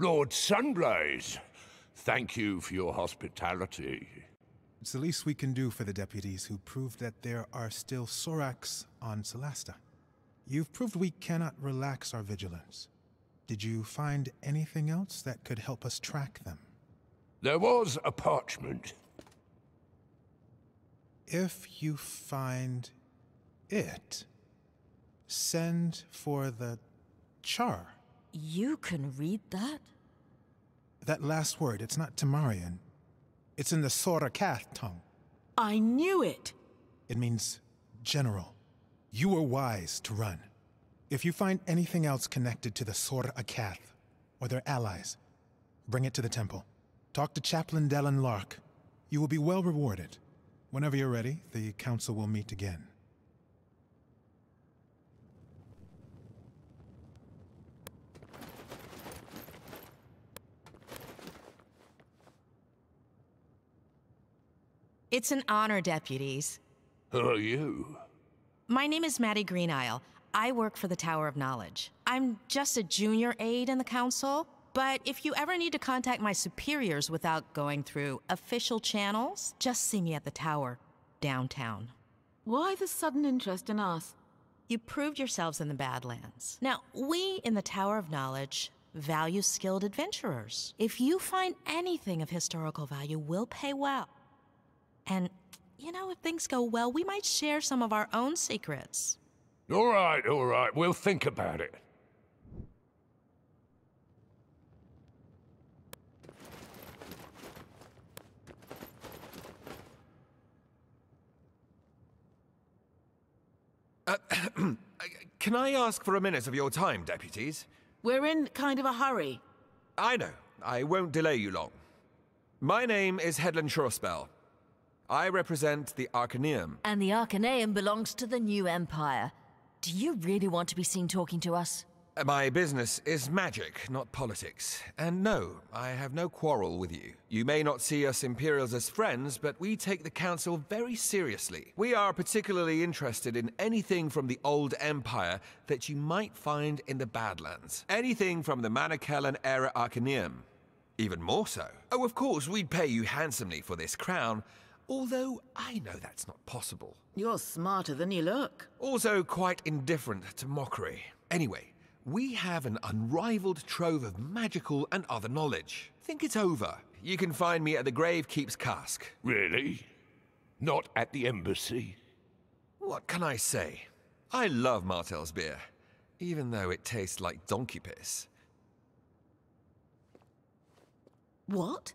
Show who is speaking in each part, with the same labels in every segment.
Speaker 1: Lord Sunblaze, thank you for your hospitality.
Speaker 2: It's the least we can do for the deputies who proved that there are still Sorax on Solasta. You've proved we cannot relax our vigilance. Did you find anything else that could help us track them?
Speaker 1: There was a parchment.
Speaker 2: If you find it, send for the char.
Speaker 3: You can read that?
Speaker 2: That last word, it's not Tamarian. It's in the Sorakath tongue.
Speaker 4: I knew it!
Speaker 2: It means general. You were wise to run. If you find anything else connected to the Sor Akath, or their allies, bring it to the temple. Talk to Chaplain Dallin Lark. You will be well rewarded. Whenever you're ready, the council will meet again.
Speaker 5: It's an honor, deputies.
Speaker 1: Who are you?
Speaker 5: My name is Maddie Greenisle. I work for the Tower of Knowledge. I'm just a junior aide in the council, but if you ever need to contact my superiors without going through official channels, just see me at the tower, downtown.
Speaker 4: Why the sudden interest in us?
Speaker 5: You proved yourselves in the Badlands. Now, we in the Tower of Knowledge value skilled adventurers. If you find anything of historical value, we'll pay well. And, you know, if things go well, we might share some of our own secrets.
Speaker 1: All right, all right, we'll think about it.
Speaker 6: Uh, can I ask for a minute of your time, deputies?
Speaker 4: We're in kind of a hurry.
Speaker 6: I know. I won't delay you long. My name is Headland Shorespell. I represent the Arcaneum.
Speaker 3: And the Arcaneum belongs to the New Empire. Do you really want to be seen talking to us?
Speaker 6: My business is magic, not politics. And no, I have no quarrel with you. You may not see us Imperials as friends, but we take the Council very seriously. We are particularly interested in anything from the Old Empire that you might find in the Badlands. Anything from the Manacalon era Arcaneum. Even more so. Oh, of course, we'd pay you handsomely for this crown, although I know that's not possible.
Speaker 4: You're smarter than you look.
Speaker 6: Also quite indifferent to mockery. Anyway, we have an unrivaled trove of magical and other knowledge. Think it's over. You can find me at the Gravekeep's Cask.
Speaker 1: Really? Not at the embassy?
Speaker 6: What can I say? I love Martel's beer, even though it tastes like donkey piss.
Speaker 4: What?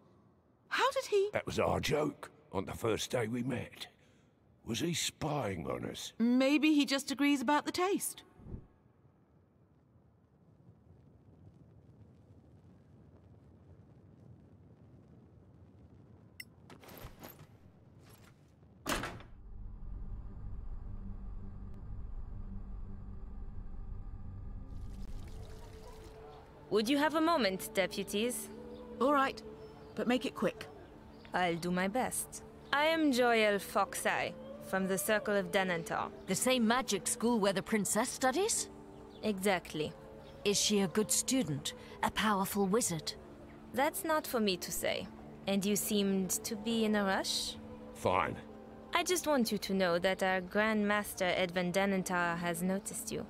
Speaker 4: How did he?
Speaker 1: That was our joke on the first day we met. Was he spying on us?
Speaker 4: Maybe he just agrees about the taste.
Speaker 7: Would you have a moment, deputies?
Speaker 4: All right, but make it quick.
Speaker 7: I'll do my best. I am Joel Foxeye, from the Circle of Denantar.
Speaker 3: The same magic school where the princess studies?
Speaker 7: Exactly.
Speaker 3: Is she a good student? A powerful wizard?
Speaker 7: That's not for me to say. And you seemed to be in a rush?
Speaker 1: Fine.
Speaker 7: I just want you to know that our Grand Master Edvin Denantar has noticed you.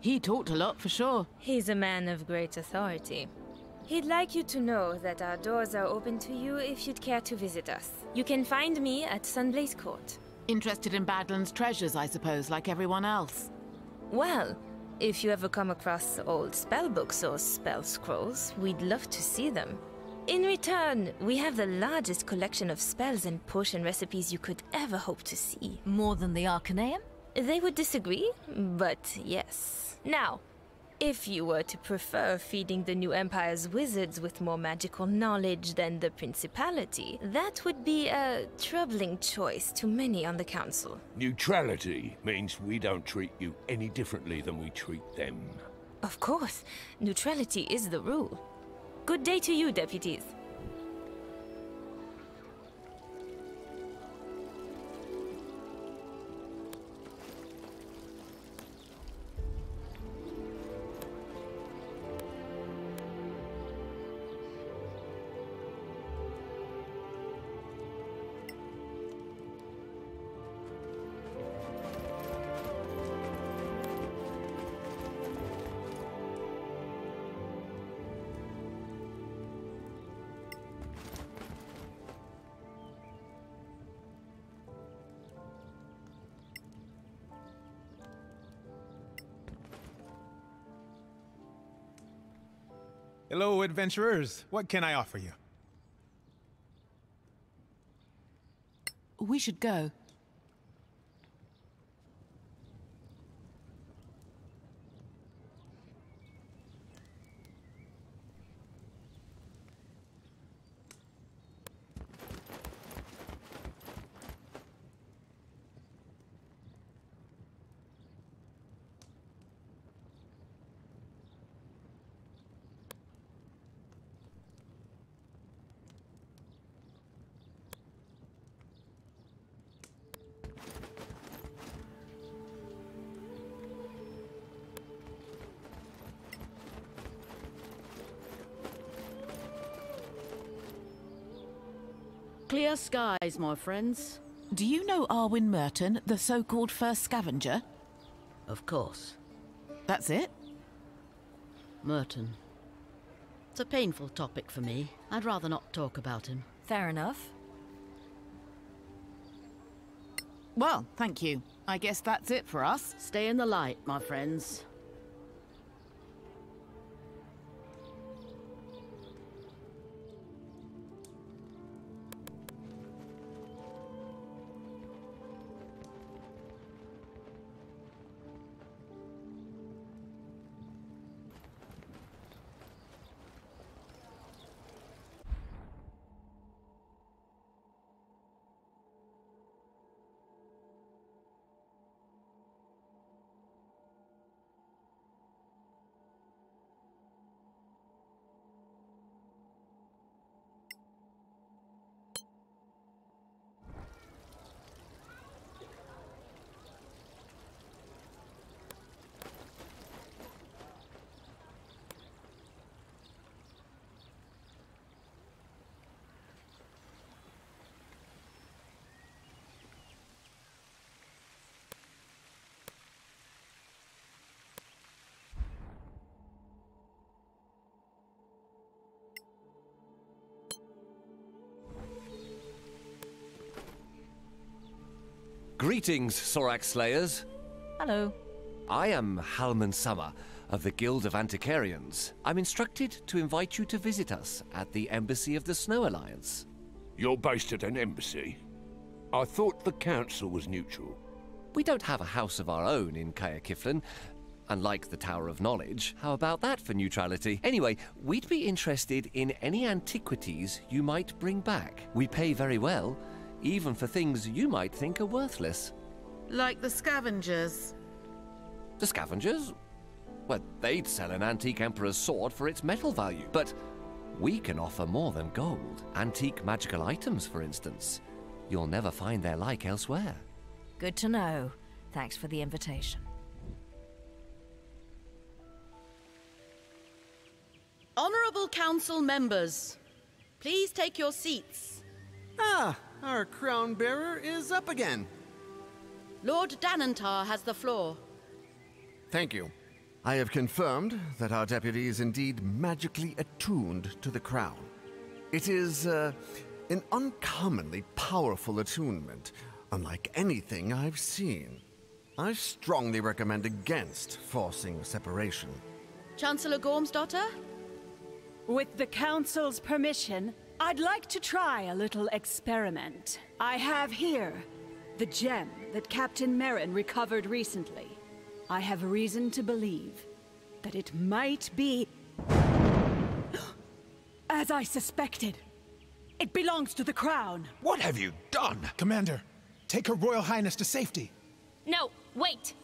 Speaker 4: He talked a lot for sure.
Speaker 7: He's a man of great authority. He'd like you to know that our doors are open to you if you'd care to visit us. You can find me at Sunblaze Court.
Speaker 4: Interested in Badlands treasures, I suppose, like everyone else.
Speaker 7: Well, if you ever come across old spell books or spell scrolls, we'd love to see them. In return, we have the largest collection of spells and potion recipes you could ever hope to see.
Speaker 3: More than the Arcaneum?
Speaker 7: They would disagree, but yes. Now, if you were to prefer feeding the new Empire's wizards with more magical knowledge than the Principality, that would be a troubling choice to many on the Council.
Speaker 1: Neutrality means we don't treat you any differently than we treat them.
Speaker 7: Of course, neutrality is the rule. Good day to you, deputies.
Speaker 2: Hello, adventurers. What can I offer you?
Speaker 4: We should go.
Speaker 8: Clear skies, my friends.
Speaker 4: Do you know Arwin Merton, the so-called first scavenger?
Speaker 8: Of course.
Speaker 4: That's it?
Speaker 8: Merton. It's a painful topic for me. I'd rather not talk about him.
Speaker 3: Fair enough.
Speaker 4: Well, thank you. I guess that's it for us.
Speaker 8: Stay in the light, my friends.
Speaker 9: Greetings, Sorak Slayers.
Speaker 3: Hello.
Speaker 9: I am Halman Summer of the Guild of Antiquarians. I'm instructed to invite you to visit us at the Embassy of the Snow Alliance.
Speaker 1: You're based at an embassy? I thought the council was neutral.
Speaker 9: We don't have a house of our own in Caer Cyflen, unlike the Tower of Knowledge. How about that for neutrality? Anyway, we'd be interested in any antiquities you might bring back. We pay very well, even for things you might think are worthless.
Speaker 4: Like the scavengers.
Speaker 9: The scavengers? Well, they'd sell an antique Emperor's sword for its metal value, but we can offer more than gold. Antique magical items, for instance. You'll never find their like elsewhere.
Speaker 3: Good to know. Thanks for the invitation.
Speaker 8: Honorable Council members, please take your seats.
Speaker 10: Ah, our crown bearer is up again.
Speaker 8: Lord Danantar has the floor.
Speaker 10: Thank you. I have confirmed that our deputy is indeed magically attuned to the crown. It is uh, an uncommonly powerful attunement, unlike anything I've seen. I strongly recommend against forcing separation.
Speaker 8: Chancellor Gorm's daughter?
Speaker 11: With the Council's permission, I'd like to try a little experiment. I have here the gem that Captain Merrin recovered recently. I have reason to believe that it might be... As I suspected. It belongs to the Crown.
Speaker 1: What have you done?
Speaker 2: Commander, take Her Royal Highness to safety.
Speaker 7: No, wait!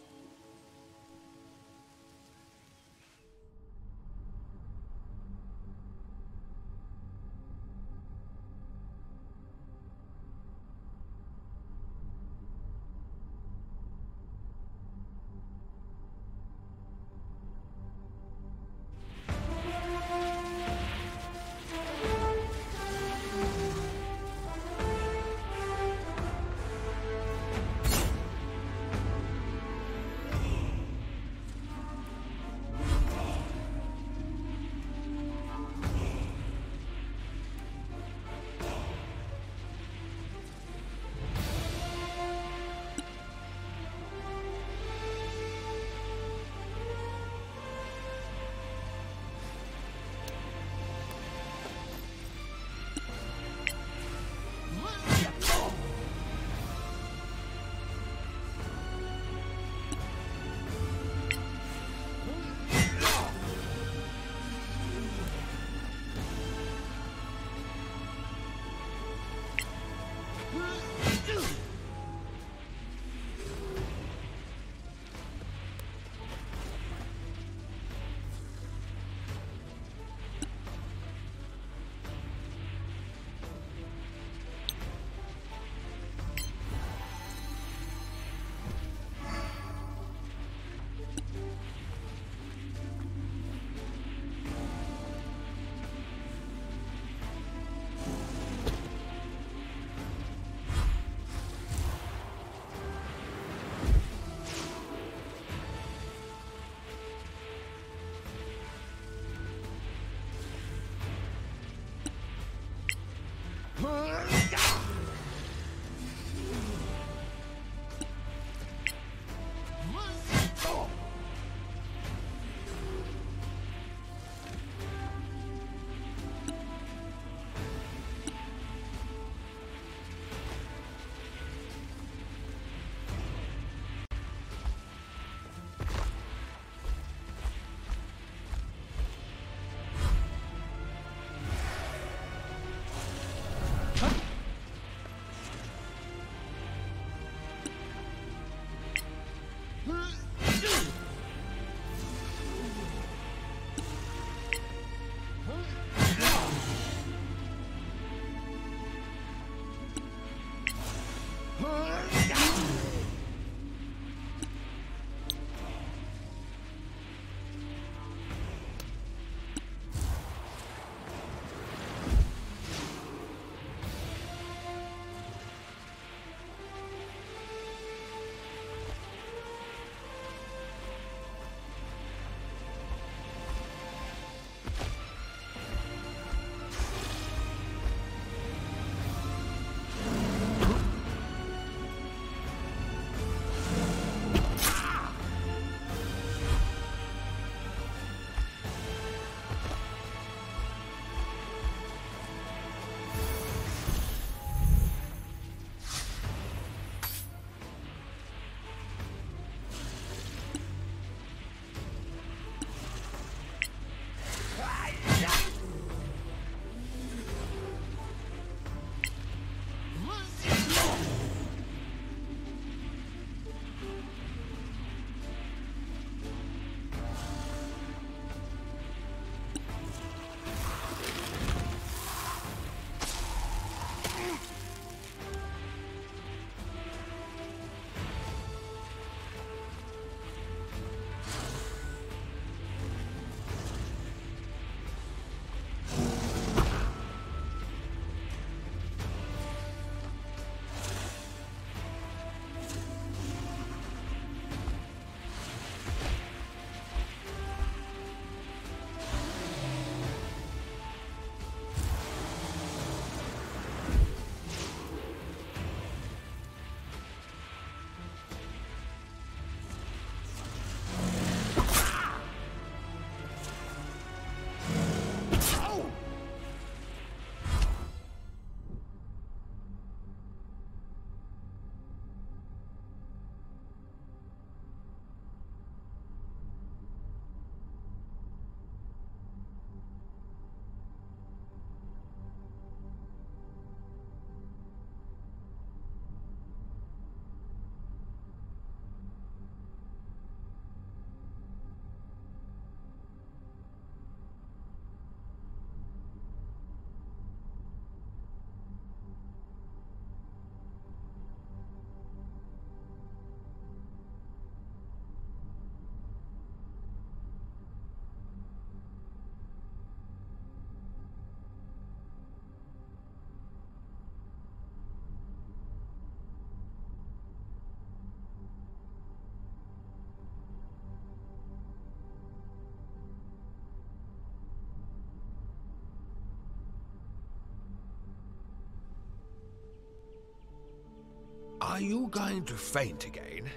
Speaker 6: You going to faint again?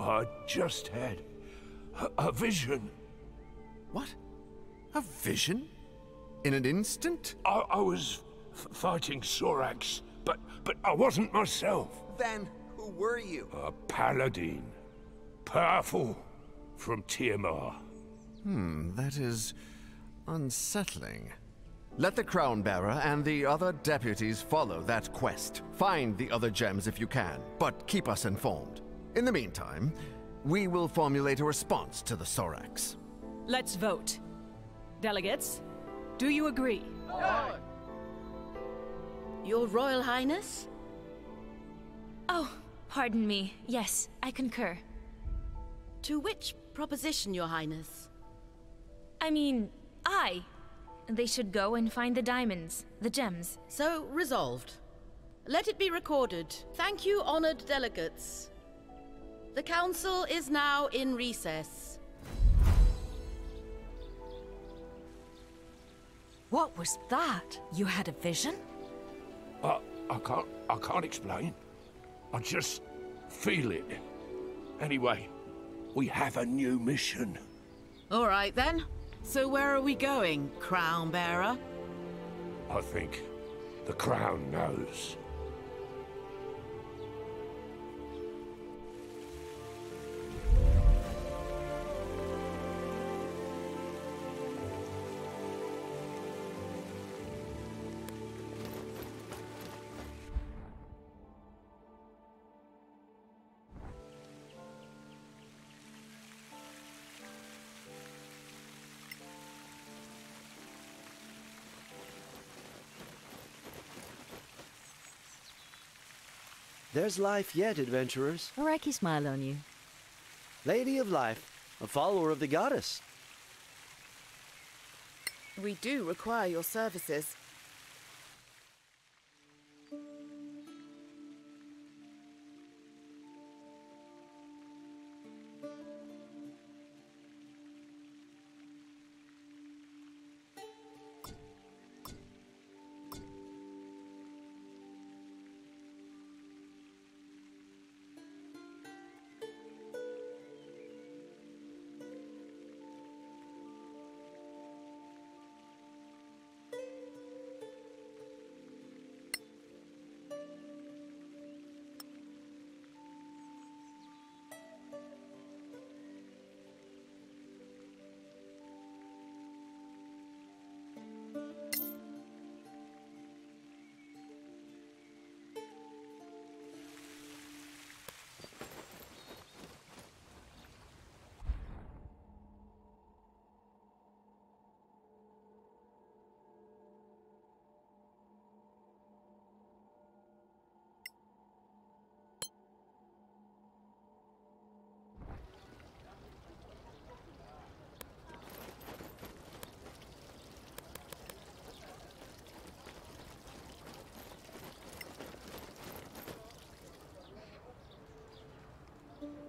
Speaker 1: I just had a, a vision.
Speaker 10: What? A vision? In an instant?
Speaker 1: I, I was fighting Sorax, but but I wasn't myself.
Speaker 12: Then who were you?
Speaker 1: A paladin. Powerful. From Tiamat.
Speaker 10: Hmm, that is unsettling. Let the Crown Bearer and the other deputies follow that quest. Find the other gems if you can, but keep us informed. In the meantime, we will formulate a response to the Sorax.
Speaker 11: Let's vote. Delegates, do you agree?
Speaker 8: Aye. Your Royal Highness?
Speaker 7: Oh, pardon me. Yes, I concur.
Speaker 8: To which proposition, Your Highness?
Speaker 7: I mean, I. They should go and find the diamonds, the gems.
Speaker 8: So, resolved. Let it be recorded. Thank you, honored delegates. The Council is now in recess.
Speaker 3: What was that? You had a vision?
Speaker 1: I, I can't, I can't explain. I just feel it. Anyway, we have a new mission.
Speaker 4: All right then. So where are we going, Crown Bearer?
Speaker 1: I think the Crown knows.
Speaker 13: There's life yet, adventurers.
Speaker 3: Araki smile on you.
Speaker 13: Lady of Life, a follower of the goddess.
Speaker 14: We do require your services.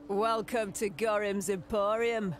Speaker 11: Welcome to Gorim's Emporium.